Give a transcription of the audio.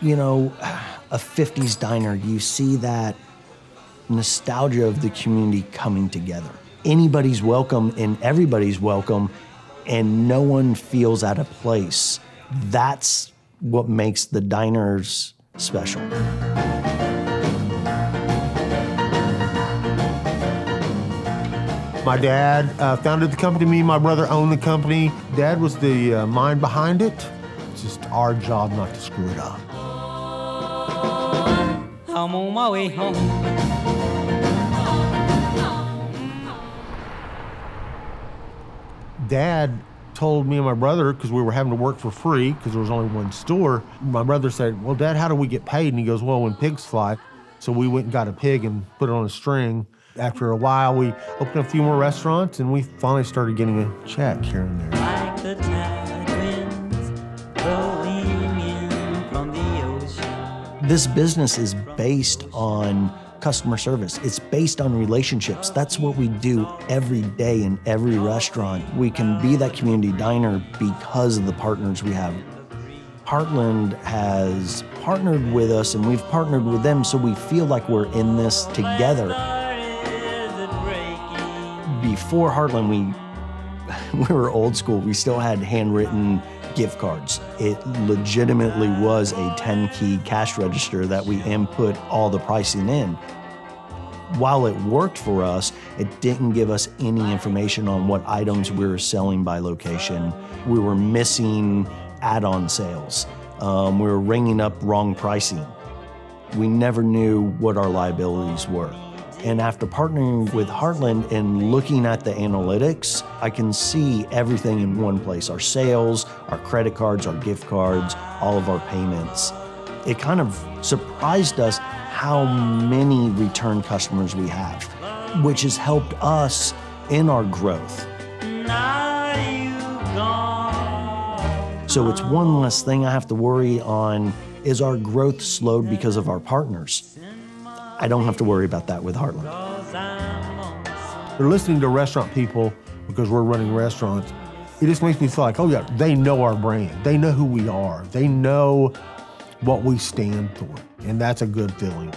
you know, a 50s diner, you see that nostalgia of the community coming together. Anybody's welcome and everybody's welcome, and no one feels out of place. That's what makes the diners special. My dad uh, founded the company. Me and my brother owned the company. Dad was the uh, mind behind it. It's just our job not to screw it up. I'm on my way home. Dad told me and my brother, because we were having to work for free because there was only one store, my brother said, Well, Dad, how do we get paid? And he goes, Well, when pigs fly. So we went and got a pig and put it on a string. After a while, we opened a few more restaurants and we finally started getting a check here and there. This business is based on customer service. It's based on relationships. That's what we do every day in every restaurant. We can be that community diner because of the partners we have. Heartland has partnered with us and we've partnered with them so we feel like we're in this together. Before Heartland, we we were old school. We still had handwritten gift cards. It legitimately was a 10 key cash register that we input all the pricing in. While it worked for us, it didn't give us any information on what items we were selling by location. We were missing add on sales. Um, we were ringing up wrong pricing. We never knew what our liabilities were. And after partnering with Heartland and looking at the analytics, I can see everything in one place our sales, our credit cards, our gift cards, all of our payments. It kind of surprised us how many return customers we have, which has helped us in our growth. So it's one less thing I have to worry on is our growth slowed because of our partners? I don't have to worry about that with Heartland. They're listening to restaurant people because we're running restaurants. It just makes me feel like, oh yeah, they know our brand. They know who we are. They know what we stand for. And that's a good feeling.